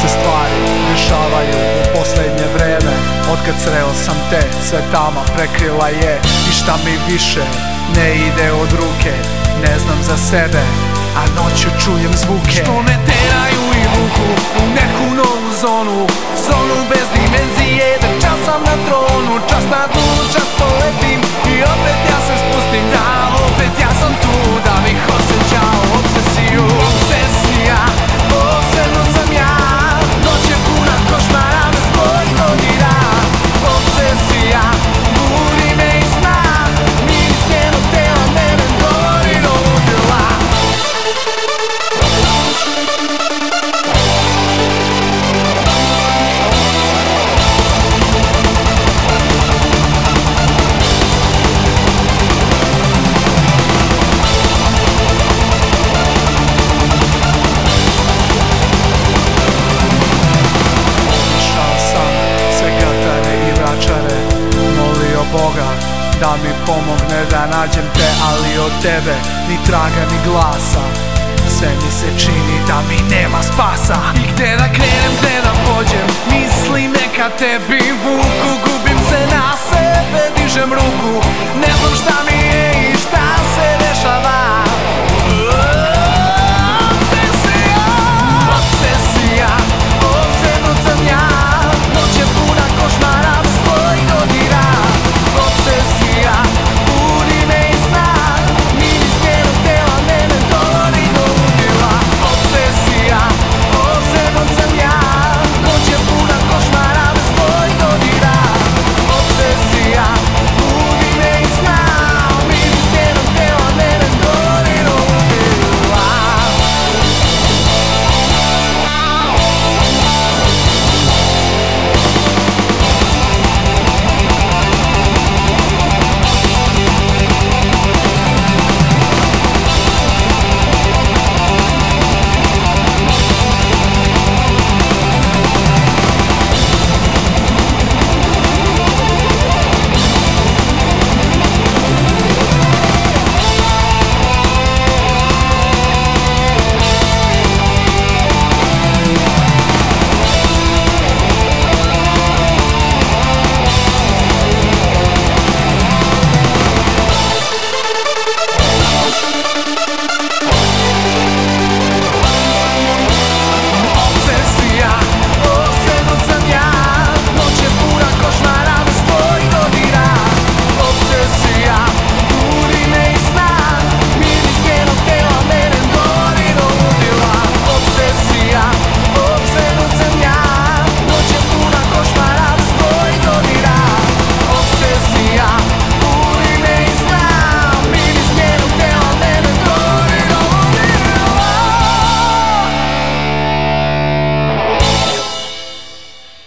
se stvari rješavaju u posljednje vreme Odkad sreo sam te, sve tama prekrila je. I šta mi više ne ide od ruke. Ne znam za sebe, a noću čujem zvuke. Što me teraju mi pomogne da nađem te Ali od tebe ni traga ni glasa. Sve mi se čini da mi nema spasa. I gde da krenem, gde da pođem Misli neka tebi